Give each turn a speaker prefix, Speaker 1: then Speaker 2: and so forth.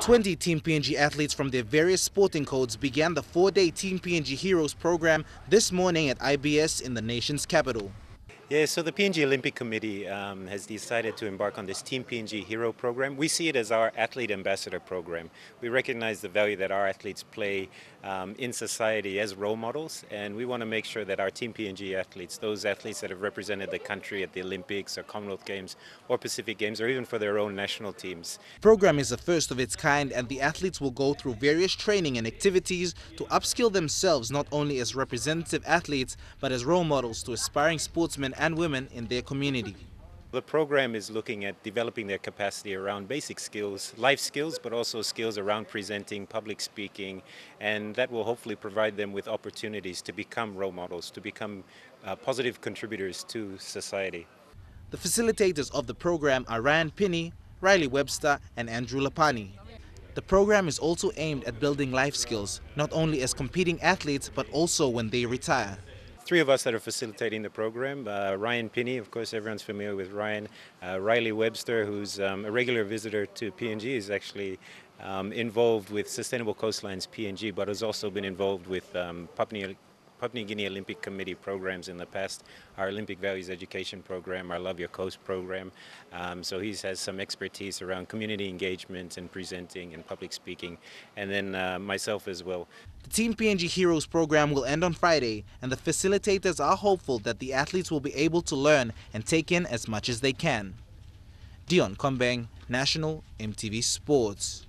Speaker 1: 20 Team PNG athletes from their various sporting codes began the four-day Team PNG Heroes program this morning at IBS in the nation's capital.
Speaker 2: Yeah, so the PNG Olympic Committee um, has decided to embark on this Team PNG Hero program. We see it as our athlete ambassador program. We recognize the value that our athletes play um, in society as role models, and we want to make sure that our Team PNG athletes, those athletes that have represented the country at the Olympics or Commonwealth Games or Pacific Games or even for their own national teams.
Speaker 1: The program is the first of its kind and the athletes will go through various training and activities to upskill themselves not only as representative athletes but as role models to aspiring sportsmen and women in their community.
Speaker 2: The program is looking at developing their capacity around basic skills, life skills, but also skills around presenting, public speaking, and that will hopefully provide them with opportunities to become role models, to become uh, positive contributors to society.
Speaker 1: The facilitators of the program are Ryan Pini, Riley Webster, and Andrew Lapani. The program is also aimed at building life skills, not only as competing athletes, but also when they retire
Speaker 2: three of us that are facilitating the program. Uh, Ryan Pini, of course, everyone's familiar with Ryan. Uh, Riley Webster, who's um, a regular visitor to PNG, is actually um, involved with Sustainable Coastlines PNG, but has also been involved with um, Papua Papua New Guinea Olympic Committee programs in the past, our Olympic Values Education program, our Love Your Coast program. Um, so he has some expertise around community engagement and presenting and public speaking, and then uh, myself as well.
Speaker 1: The Team PNG Heroes program will end on Friday, and the facilitators are hopeful that the athletes will be able to learn and take in as much as they can. Dion Kombeng, National MTV Sports.